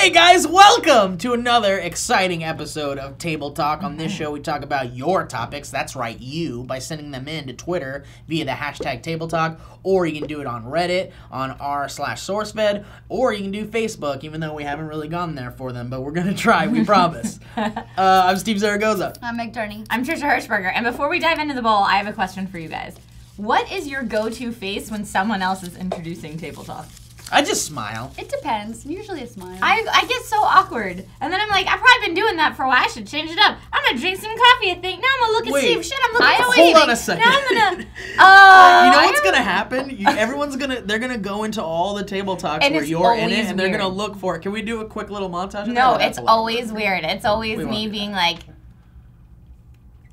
Hey guys, welcome to another exciting episode of Table Talk. On this show, we talk about your topics. That's right, you, by sending them in to Twitter via the hashtag Table Talk, or you can do it on Reddit on r slash SourceFed, or you can do Facebook, even though we haven't really gone there for them, but we're gonna try, we promise. uh, I'm Steve Zaragoza. I'm Meg Turney. I'm Trisha Hershberger, and before we dive into the bowl, I have a question for you guys. What is your go-to face when someone else is introducing table talk? I just smile. It depends. Usually a smile. I, I get so awkward, and then I'm like, I've probably been doing that for a while. I should change it up. I'm gonna drink some coffee. I think now I'm gonna look at Wait. Steve. Shit, I'm looking I at always Steve. Hold on a second. Now I'm gonna. Uh, you know what's gonna happen? You, everyone's gonna they're gonna go into all the table talks And where you're in it, always and they're gonna look for it. Can we do a quick little montage? of that? No, it's a lot of always weird. It's always We me being like,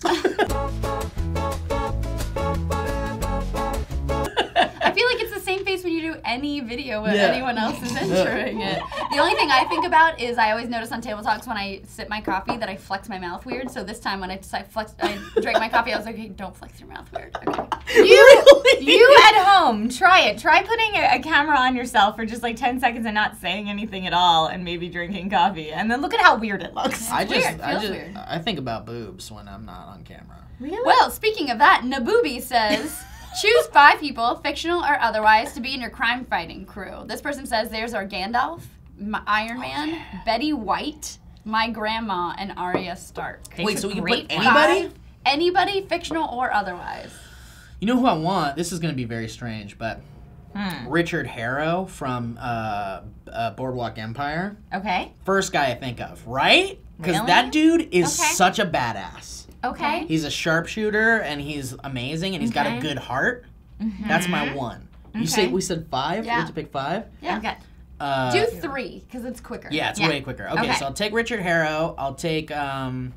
do any video when Yeah. anyone else is entering it. The only thing I think about is I always notice on table talks when I sip my coffee that I flex my mouth weird. So this time when I, flex, I drank my coffee, I was like, okay, don't flex your mouth weird. Okay. you, you at home, try it. Try putting a, a camera on yourself for just like 10 seconds and not saying anything at all, and maybe drinking coffee, and then look at how weird it looks. I just, weird, I just, weird. I think about boobs when I'm not on camera. Really? Well, speaking of that, Nabooby says. Choose five people, fictional or otherwise, to be in your crime fighting crew. This person says theirs are Gandalf, my Iron Man, Betty White, my grandma, and Arya Stark. They Wait, so we can great put anybody? Five, anybody, fictional or otherwise. You know who I want? This is gonna be very strange, but Hmm. Richard Harrow from uh, uh, Boardwalk Empire. Okay. First guy I think of, right? Because Really? that dude is Okay. such a badass. Okay. He's a sharpshooter and he's amazing and he's got a good heart. That's my one. You say we said five? We Yeah. have to pick five. Yeah. Okay. Uh, Do three, because it's quicker. Yeah, it's Yeah. way quicker. Okay, Okay. so I'll take Richard Harrow. I'll take um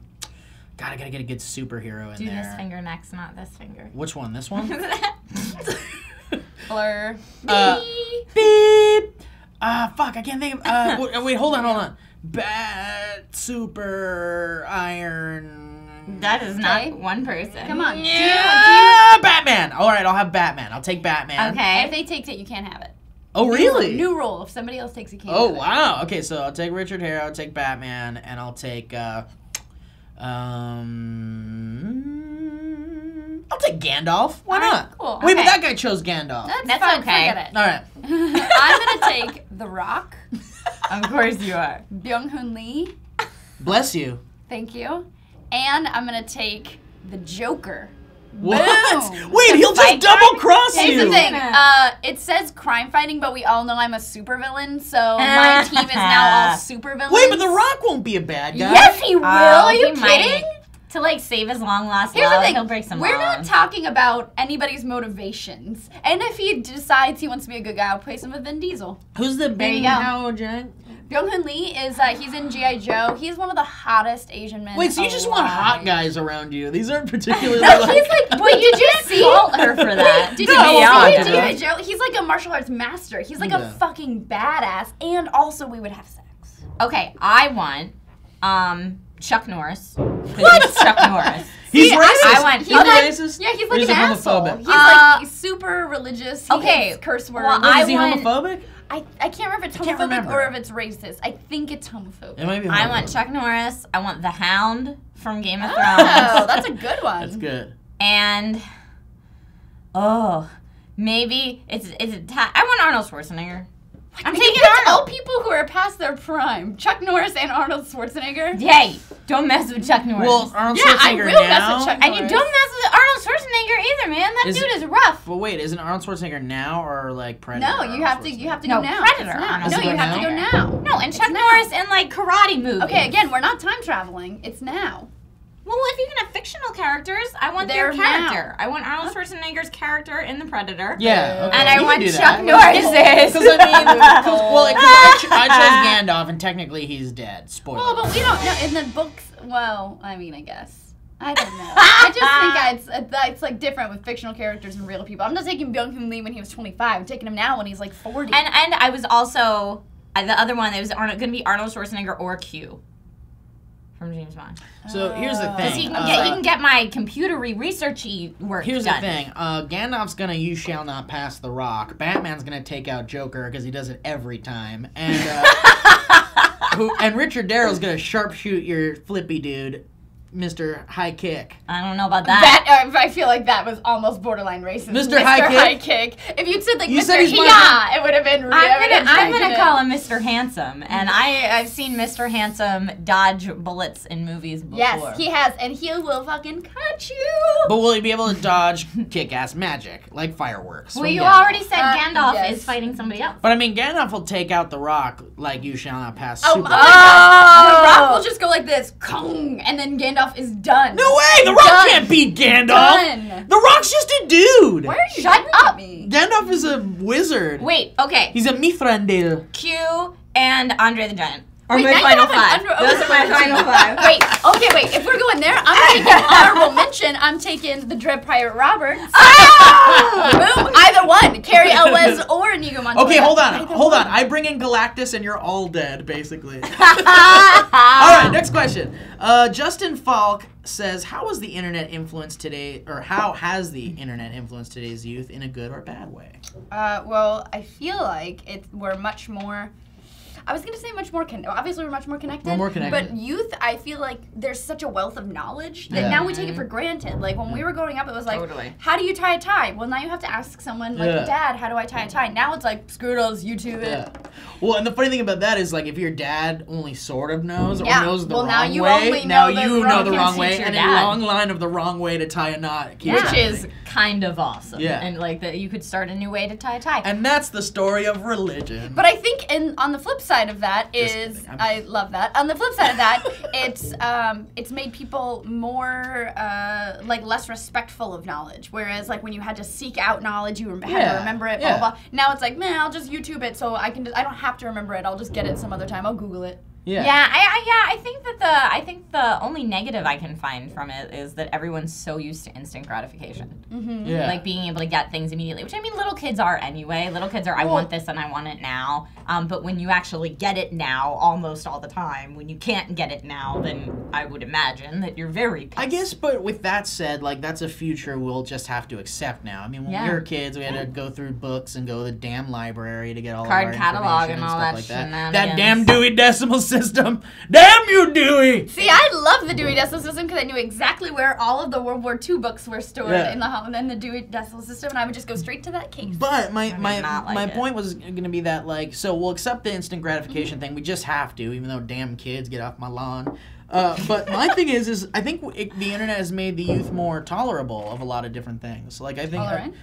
God, I gotta get a good superhero in Do there. this finger next, not this finger. Which one? This one? Blur. Uh, Beep. Ah, fuck! I can't think of. Uh, wait, wait, hold on, hold on. Bat, super, iron. That is Okay. not one person. Come on. Yeah, Batman. All right, I'll have Batman. I'll take Batman. Okay. If they take it, you can't have it. Oh, New really? rule- New rule. If somebody else takes it, you can't Oh have it. wow. Okay, so I'll take Richard Harrow, I'll take Batman, and I'll take uh um I'll take Gandalf. Why Alright, not? cool. Wait, but that guy chose Gandalf. That's, That's fine. okay. Forget it. All right. I'm gonna take The Rock, Of course you are. Byung Hun Lee. Bless you. Thank you. And I'm gonna take the Joker. What? Boom. Wait, he'll just double cross you. Here's the thing. Uh, it says crime fighting, but we all know I'm a supervillain, so my team is now all supervillains. Wait, but The Rock won't be a bad guy. Yes, he will. Oh, Are you he might. kidding? To like save his long lost Here's love, the thing. he'll break some We're not talking about anybody's motivations. And if he decides he wants to be a good guy, I'll place him with Vin Diesel. Who's the you big go. Hao Jang? Byung Hun Lee is uh, he's in GI Joe. He's one of the hottest Asian men. Wait, so you just want hot guys around you? These aren't particularly No, like. he's like. Wait, you just see? fault her for that. Did No, you see won't do GI. Joe? He's like a martial arts master. He's like Yeah. a fucking badass, and also we would have sex. Okay, I want um Chuck Norris. What? Chuck Norris. He's See, racist. I- I want- He's he's like- racist. Yeah, he's like he's an a asshole. homophobic. He's Uh, like he's super religious. He okay, hates curse words. well, Is I he want- homophobic? I, I can't remember if it's I can't homophobic remember. or if it's racist. I think it's homophobic. It might be. I want Chuck Norris. I want the Hound from Game of Thrones. Oh, Thrones. that's a good one. That's good. and oh, maybe it's is it? Ta- I want Arnold Schwarzenegger. I'm You taking picked all people who are past their prime. Chuck Norris and Arnold Schwarzenegger. Yay! Don't mess with Chuck Norris. Well, Arnold Yeah, I Schwarzenegger will mess with Chuck Norris. and you don't mess with Arnold Schwarzenegger either, man. That Is dude is rough. But wait, isn't Arnold Schwarzenegger now or like Predator? No, you have to you have to No, go now. Predator, It's No, you Schwarzenegger. have to go now. No, and Chuck now. Norris in like karate movies. Okay, again, we're not time traveling. It's now. Well, if you can have fictional characters, I want They're their character. I want Arnold Schwarzenegger's character in The Predator. Yeah, okay. And you I can want do Chuck that. Norris's. Because I mean, cause, well, like, 'cause I, ch- I chose Gandalf, and technically he's dead. Spoiler. Well, but we don't know in the books. Well, I mean, I guess. I don't know. I just think I- it's uh, it's like different with fictional characters and real people. I'm not taking Byung Hun Lee when he was 25. I'm taking him now when he's like 40. And and I was also uh, the other one. It was Arnold, going to be Arnold Schwarzenegger or Q from James Bond. so here's the Uh, thing. He can uh, get he can get my computery researchy work Here's done. the thing. Uh, Gandalf's gonna "You shall not pass the rock." Batman's gonna take out Joker because he does it every time. And uh, Who, and Richard Harrow's gonna sharpshoot your flippy dude, Mr. High Kick. I don't know about that. That uh, I feel like that was almost borderline racist. Mr. High Kick? Kick. If you'd said like You Mr. said he's my- it would have been. I'm really gonna, I'm gonna call him Mr. Handsome, and I I've seen Mr. Handsome dodge bullets in movies before. Yes, he has, and he will fucking cut you. But will he be able to dodge kick-ass magic like fireworks? Well, you Gandalf? already said Uh, Gandalf yes. is fighting somebody else. But I mean, Gandalf will take out the Rock like you shall not pass. Oh, super oh my The Rock Oh. will just go like this, Kong, and then Gandalf is done. No way! The Rock Done. can't beat Gandalf. Done. The Rock's just a dude. Why are you Shut up. me? Gandalf is a wizard. Wait, okay. He's a Mithrandir. Q and Andre the Giant. Or Wait, my final five. under- Those are my final five. Wait, okay, wait. If we're going there, I'm taking honorable mention. I'm taking the Dread Pirate Roberts. Ah! Boom! Either one, Cary Elwes or Inigo Montoya. Okay, hold on, Either hold one. on. I bring in Galactus and you're all dead, basically. all right, next question. Uh, Justin Falk says, "How has the internet influenced today, or how has the internet influenced today's youth in a good or bad way?" Uh, well, I feel like it we're much more. I was gonna say much more. Con- obviously, we're much more connected. We're more connected. But youth, I feel like there's such a wealth of knowledge that Yeah. now we take it for mm-hmm. granted. Like when we were growing up, it was like, Totally. how do you tie a tie? Well, now you have to ask someone like, Yeah. Dad, how do I tie a tie? Now it's like, screw it, I'll YouTube it. Yeah. Well, and the funny thing about that is, like, if your dad only sort of knows or Yeah. knows the Well, wrong now you way, only now know the you wrong- know the wrong way, and dad. a long line of the wrong way to tie a knot keeps Yeah. Which is kind of awesome. Yeah. And like that you could start a new way to tie a tie. And that's the story of religion. But I think, in on the flip side of that is, I'm- love that. On the flip side of that, it's um, it's made people more uh, like less respectful of knowledge. Whereas like when you had to seek out knowledge, you had Yeah, to remember it. yeah. Blah, blah blah. Now it's like, man, I'll just YouTube it, so I can. Just, I don't have to remember it. I'll just get it some other time. I'll Google it. Yeah. Yeah, I, I yeah, I think that the I think the only negative I can find from it is that everyone's so used to instant gratification. Mm-hmm. Yeah. Like being able to get things immediately, which I mean little kids are anyway. Little kids are I Well- want this and I want it now. Um, but when you actually get it now almost all the time, when you can't get it now, then I would imagine that you're very I guess, but with that said, like that's a future we'll just have to accept now. I mean, when Yeah. we were kids, we had to go through books and go to the damn library to get all Card of our catalog information and all stuff that like that. shenanigans. That damn Dewey Decimal System. Damn you, Dewey! See, I love the Dewey Decimal System because I knew exactly where all of the World War II books were stored Yeah. in the in the Dewey Decimal System, and I would just go straight to that case. But my my like my it. point was going to be that like so we'll accept the instant gratification Mm-hmm. thing. We just have to, even though damn kids get off my lawn. Uh, but my thing is, is I think it, the internet has made the youth more tolerable of a lot of different things. Like I think Tolerant,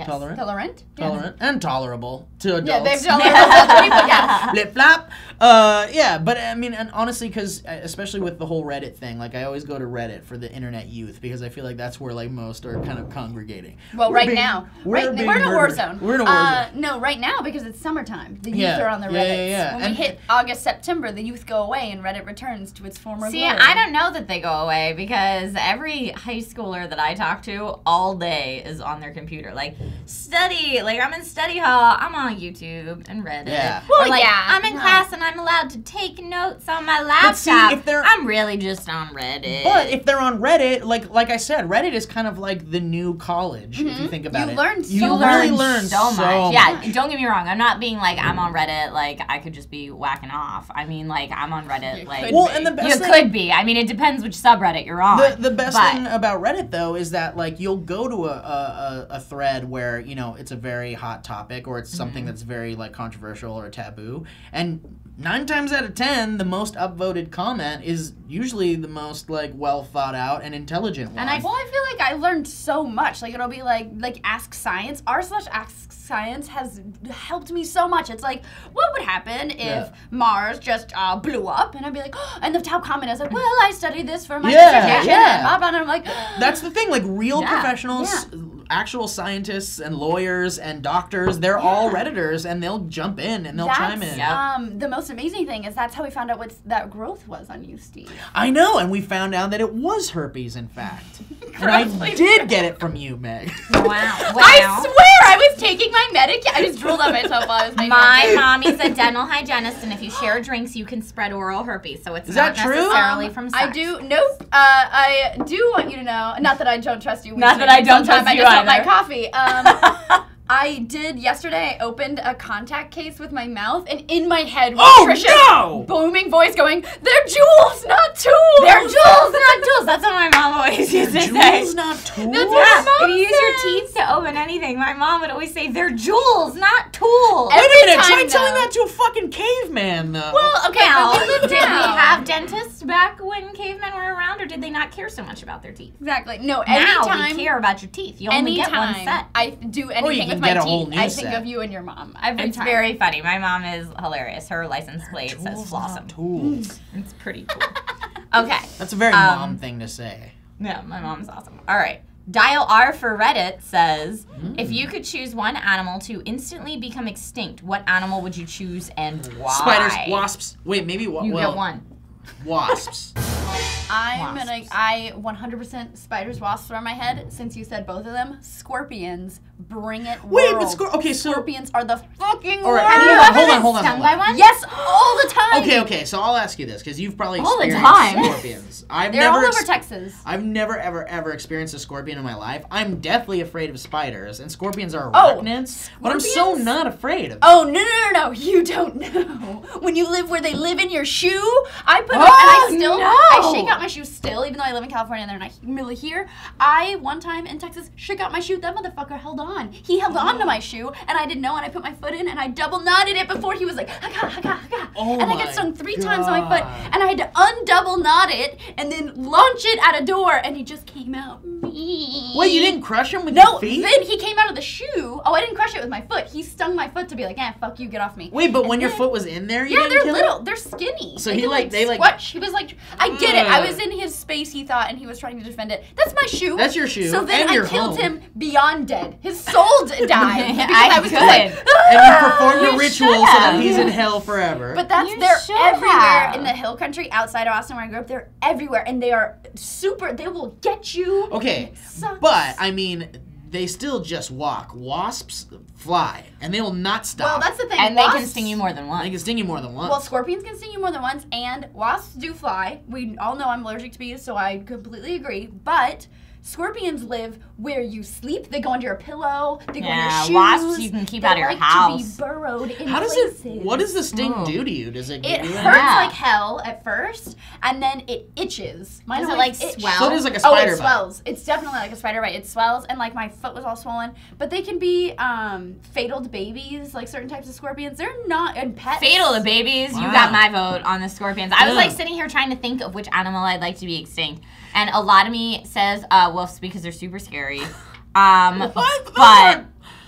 Yes. tolerant, tolerant, tolerant, and tolerable to Yeah, adults. they're tolerant to people. Yeah. flip flop. Uh, yeah, but I mean, and honestly, because especially with the whole Reddit thing, like I always go to Reddit for the internet youth because I feel like that's where like most are kind of congregating. Well, We're right being- now, we're right, being we're in a war zone. We're in a war uh, zone. No, right now because it's summertime. The youth Yeah, are on the Reddit. yeah, yeah, yeah. When And- we hit August, September, the youth go away and Reddit returns to its former See, glory. I don't know that they go away because every high schooler that I talk to all day is on their computer. Like, study, like, I'm in study hall, I'm on YouTube and Reddit. Yeah. Well, like, yeah, I'm in no. class and I'm allowed to take notes on my laptop. But see, laptop. if they're- I'm really just on Reddit. But if they're on Reddit, like like I said, Reddit is kind of like the new college if you mm-hmm. think about You it. learn you so really learn so much. so yeah, don't get me wrong. I'm not being like I'm on Reddit. Like I could just be whacking off. I mean, like I'm on Reddit. You like Well, be. and the best you thing, could be. I mean, it depends which subreddit you're on. the, the best but- thing about Reddit though is that like you'll go to a, a, a, a thread where you know it's a very hot topic or it's Mm-hmm. something that's very like controversial or taboo and nine times out of ten the most upvoted comment is usually the most like well thought out and intelligent one. And I- Well, I feel like I learned so much. Like it'll be like like Ask Science. R slash Ask Science has helped me so much. It's like, what would happen if Yeah. Mars just uh, blew up? And I'd be like, and the top comment is like, well, I studied this for my Yeah, dissertation. yeah. And blah blah. And I'm like, That's the thing, like real Yeah, professionals, actual scientists and lawyers and doctors, they're all redditors and they'll jump in and they'll that's, chime in. Yeah. Um, the most amazing thing is that's how we found out what that growth was on you, Steve. I know, and we found out that it was herpes, in fact. and I did get it from you, Meg. wow. wow. I swear, I was taking my medication. I just drooled on myself while I was making My my mommy's a dental hygienist, and if you share drinks, you can spread oral herpes. So it's Is not that true? necessarily Um, from sex. I do. Nope. Uh, I do want you to know. Not that I don't trust you. Not that I don't sometimes trust I you just want my either. coffee. Um, I did yesterday. I opened a contact case with my mouth, and in my head was Oh, Trisha's no! booming voice going, "They're jewels, not tools. They're jewels, not tools. That's what my mom always used to say. Jewels, not tools. That's what Yeah, my mom if you use your teeth to open anything, my mom would always say they're jewels, not tools. Every Wait a minute, try time, telling that to a fucking caveman, though. Well, okay, Now, but we live did we have dentists back when cavemen were around, or did they not care so much about their teeth? exactly no? now Anytime, we care about your teeth. You only get one set. I do you anything with get my a whole teeth, new I think set. of you and your mom. Every It's time. very funny. My mom is hilarious. Her license plate says Jewels, Flossom. tools. It's pretty cool. okay. That's a very Um, mom thing to say. Yeah, my mom's awesome. All right. Dial R for Reddit says, Mm. if you could choose one animal to instantly become extinct, what animal would you choose and why? Spiders, wasps. Wait, maybe wa- You well, get one. wasps. I'm gonna. I 100% spiders, wasps are my head. Since you said both of them, scorpions, bring it. Wait, but scor- okay, so- scorpions are the fucking All right, worst. Have you ever hold on, hold on, stung hold by on. one? Yes, all the time. Okay, okay. So I'll ask you this because you've probably All the experienced time. scorpions. I've They're never. all over ex- Texas. I've never ever ever experienced a scorpion in my life. I'm deathly afraid of spiders, and scorpions are Oh, arachnids. but I'm so scorpions? not afraid of. them. Oh no no no no! You don't know. When you live where they live in your shoe, I put Oh, and I oh, still no. I shake out my shoe still, even though I live in California and they're not really here. I one time in Texas shook out my shoe. That motherfucker held on. He held on to my shoe, and I didn't know. And I put my foot in, and I double knotted it before he was like, "Haka haka haka," Oh and I got stung three times on my foot, and I had to undouble knot it and then launch it at a door, and he just came out. Me. Wait, you didn't crush him with No, your feet? then he came out of the shoe. Oh, I didn't crush it with my foot. He stung my foot to be like, "Eh, fuck you, get off me." Wait, but when And your foot was in there, you Yeah, they're little. It? They're skinny. So They he, can, like- they, like- squash. He was like, I get it. I was in his space. He thought, and he was trying to defend it. That's my shoe. That's your shoe, So then and I killed home. him beyond dead. His soul died because I I, was just like. And ah, you performed a ritual so that he's in hell forever. But that's You they're everywhere have. in the hill country outside of Austin where I grew up. They're everywhere, and they are super. They will get you. okay, but I mean, they still just walk. Wasps fly, and they will not stop. well, that's the thing. And they can sting you more than once. They can sting you more than once. Well, scorpions can sting you more than once, and wasps do fly. We all know I'm allergic to bees, so I completely agree. But scorpions live where you sleep. They go under your pillow. They go Yeah, in your shoes. wasps you can keep They out of your like house. To be burrowed in How does places. it? What does the sting Ooh. do to you? Does it? Give It you hurts Yeah. like hell at first, and then it itches. Mine Does it, like, itch. swell? So does like a Oh, spider it bite. swells. It's definitely like a spider bite. It swells, and like my foot was all swollen. But they can be um, fatal to babies, like certain types of scorpions. They're not, and pets. Fatal to babies. You got my vote on the scorpions. I was Yeah. like sitting here trying to think of which animal I'd like to be extinct, and a lot of me says uh, wolves because they're super scary. Um, but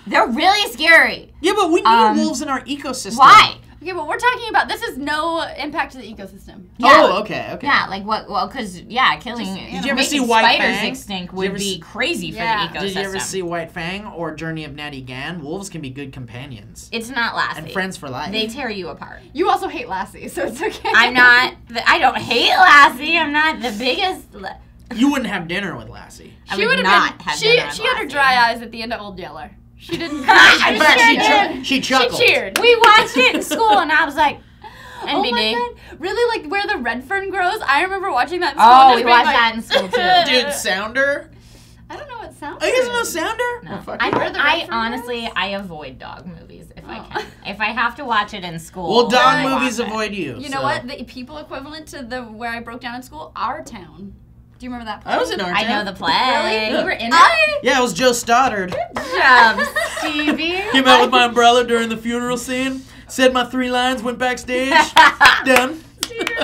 they're really scary. Yeah, but we need Um, wolves in our ecosystem. Why? Okay, but we're talking about this is no impact to the ecosystem. Oh, okay, okay. Yeah, like what? Well, because yeah, killing. Just, you Did you ever see White spiders Fang? extinct would ever be see- crazy for the ecosystem. Did you ever see White Fang or Journey of Natty Gann? Wolves can be good companions It's not Lassie. and friends for life. They tear you apart. You also hate Lassie, so it's okay. I'm not. The, I don't hate Lassie. I'm not the biggest. la- you wouldn't have dinner with Lassie. I she would would not been. have she dinner with she had her dry eyes at the end of Old Yeller. She didn't. In fact, she, did. chu- she chuckled. She cheered. We watched it in school, and I was like, Oh my god! Really, like where the red fern grows? I remember watching that. In oh, school Oh, and we watched like- that in school too. Dude, Sounder? I don't know what Sounder. Oh, you guys know. Sounder? No. Well, fuck I, the I honestly, grows? I avoid dog movies if I Oh. can. If I have to watch it in school, Well, dog I watch movies it. avoid you. You know what? The people equivalent to the where I broke down in school, our town. Do you remember that? I was in our I know the play. Really? You were in it. Yeah, it was Joe Stoddard. Good job, Stevie. Came out with my umbrella during the funeral scene. Said my three lines, went backstage. Done.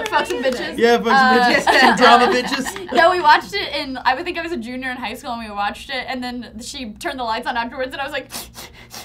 Fuck some bitches. Yeah, bunch Uh, of bitches. Some drama bitches. No, we watched it in. I would think I was a junior in high school, and we watched it. And then she turned the lights on afterwards, and I was like,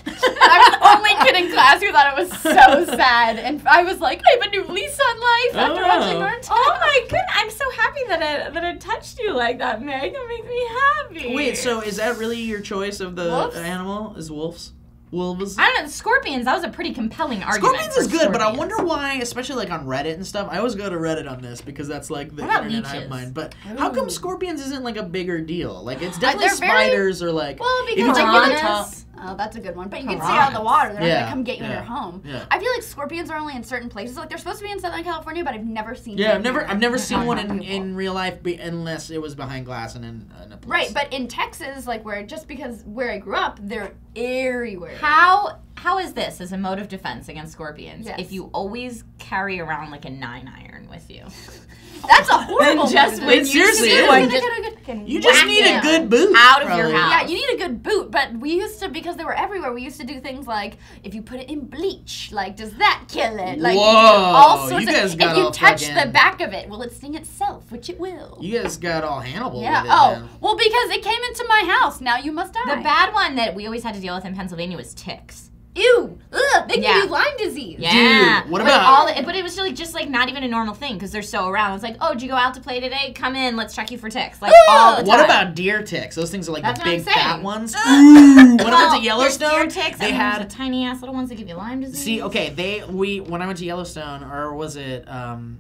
I was the only kid in class who thought it was so sad. And I was like, I have a new lease on life after Oh. watching our. Oh my goodness! I'm so happy that it that it touched you like that, Meg. That makes me happy. Wait, so is that really your choice of the Wolves? animal? Is wolves? Wolves? I don't know. Scorpions. That was a pretty compelling argument. Scorpions for is good, but I wonder why, especially like on Reddit and stuff. I always go to Reddit on this because that's like the What about internet hive leeches? mind. But how come scorpions isn't like a bigger deal? Like it's definitely they're very- spiders or like Well, if because it's like on the piranhas- top. Oh, that's a good one. But you can Come stay out of the water. They're not Yeah, gonna come get you in your home. yeah. I feel like scorpions are only in certain places. Like they're supposed to be in Southern California, but I've never seen. Yeah, them I've never. I've never seen one in, in real life be, unless it was behind glass and in, in a place. Right, but in Texas, like where just because where I grew up, they're everywhere. How how is this as a mode of defense against scorpions? Yes. If you always carry around like a nine iron with you, That's a horrible. just move. when It seriously You is. just to get a good- you just need a good boot Out of your house. Yeah, you need a good boot, but we used to because they were everywhere. We used to do things like if you put it in bleach, like does that kill it? Like Whoa, all sorts you of. guys got if you all touch fucking- the back of it, will it sting itself? Which it will. You guys got all Hannibal yeah. with it. Oh, then. well, because it came into my house. Now you must die. the bad one that we always had to deal with in Pennsylvania was ticks. Ew. Ugh. They Yeah. give you Lyme disease. Yeah. Dude, what But about- all? The, but it was like just like not even a normal thing because they're so around. It's like, oh, did you go out to play today? Come in, let's check you for ticks. Like all the time. What about deer ticks? Those things are like That's the big fat ones. Ooh, when I went to Yellowstone, deer ticks, they and had there's the tiny ass little ones that give you Lyme disease. See, okay, they we when I went to Yellowstone, or was it um,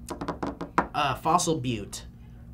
uh, Fossil Butte,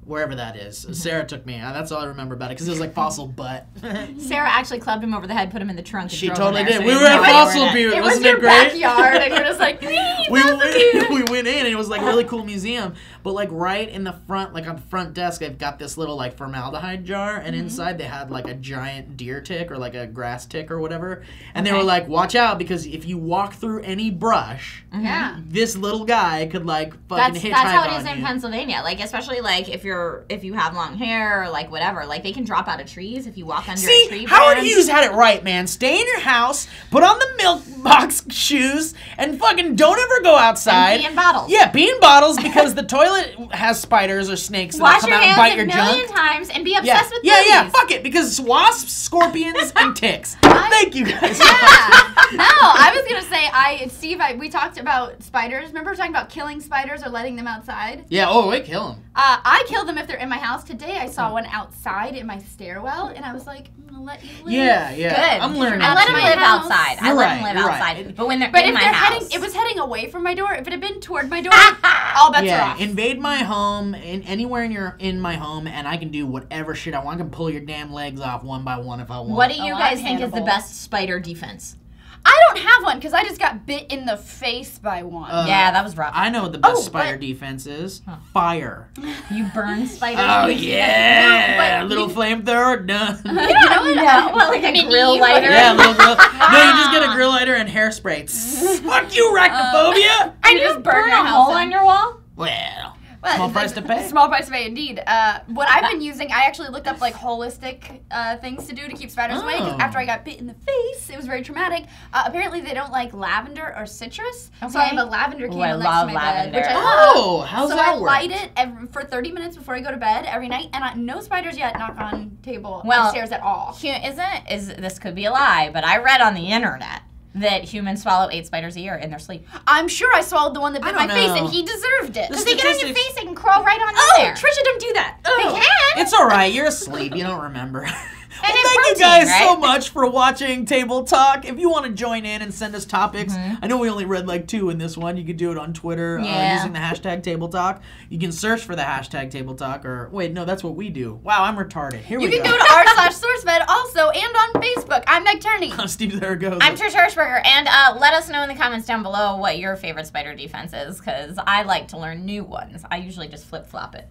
wherever that is. Mm-hmm. Sarah took me. That's all I remember about it because it was like Fossil Butt. Sarah actually clubbed him over the head, put him in the trunk. and She drove totally him there, did. so We were at Fossil you Butte. It Wasn't was your it great? backyard, and you're just like, we went, we went in and it was like a really cool museum but like right in the front like on the front desk they've got this little like formaldehyde jar and Mm-hmm. inside they had like a giant deer tick or like a grass tick or whatever and they were like watch out because if you walk through any brush yeah. this little guy could like fucking That's hitchhike that's how it on is in you. Pennsylvania. Like especially like if you're if you have long hair or like whatever, like they can drop out of trees if you walk under a See, tree. Howard branch. Hughes had it right, man. Stay in your house, put on the milk box shoes, and fucking don't ever go outside. And pee in bottles. Yeah, in bottles because the toilet has spiders or snakes that Wash come your out and hands bite a your million junk. times and be Yeah, obsessed with yeah, yeah. Fuck it, because wasps, scorpions, and ticks. Thank you guys. Yeah. no, I was gonna say I Steve. I, we talked about spiders. Remember talking about killing spiders or letting them outside? yeah. Oh, wait, kill him. Uh, I kill them if they're in my house. Today I saw one outside in my stairwell, and I was like, I'm gonna let you live. Yeah, yeah. Good. I'm learning. I let them live house. outside. I You're let right, them live outside. right. But when they're But in if my they're house, heading, it was heading away from my door. If it had been toward my door, all bets are Yeah, off. invade my home in anywhere in your in my home, and I can do whatever shit I want. I can pull your damn legs off one by one if I want. what do you Oh, guys I'm think is the best spider defense? I don't have one because I just got bit in the face by one. Uh, yeah, that was rough. I know what the best Oh, spider but- defense is. Fire. you burn spiders. Oh with- yeah, but little flamethrower done. You know what? No, well, like a Mini grill you- lighter. yeah, little grill. No, you just get a grill lighter and hairspray. Fuck you, arachnophobia. And You you just burn burn a hole in. on your wall. well, Well, small it's price to pay. Small price to pay, indeed. Uh, what I've been using, I actually looked up like holistic uh, things to do to keep spiders away. 'cause Oh. after I got bit in the face, it was very traumatic. Uh, apparently, they don't like lavender or citrus, so I have a lavender Ooh, candle I next to my bed, which I lavender. love. Oh, how's so that I work? light it every, for 30 minutes before I go to bed every night, and I, no spiders yet knock on table Well, upstairs at all. Isn't is this could be a lie, but I read on the internet that humans swallow eight spiders a year in their sleep. I'm sure I swallowed the one that bit my don't face, and he deserved it. The Because they get on your face, they can crawl right on Oh, there. Trisha, don't do that. they can. It's all right. You're asleep. You don't remember. well, thank you protein, guys so much for watching Table Talk. If you want to join in and send us topics, Mm-hmm. I know we only read like two in this one. You could do it on Twitter uh, using the hashtag Table Talk. You can search for the hashtag Table Talk, or wait, no, that's what we do. Wow, I'm retarded. Here You we can go. go to r slash sourcefed also and. I'm I'm Steve Zaragoza. I'm Trish Hershberger, and uh, let us know in the comments down below what your favorite spider defense is, because I like to learn new ones. I usually just flip flop it.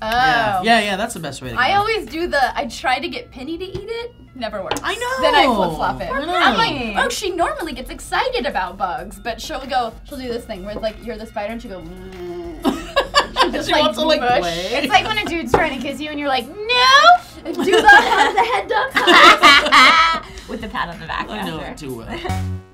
Oh. yeah. yeah, yeah, that's the best way to go. I always do the. I try to get Penny to eat it. Never works. I know. Then I flip flop it. I know. I'm like, oh, she normally gets excited about bugs, but she'll go. She'll do this thing where it's like you're the spider, and she'll go. "Mm." Just she wants to like mush. play. It's like when a dude's trying to kiss you, and you're like, no, Do the, the head duck. With the pat on the back. I know after. too well. Uh.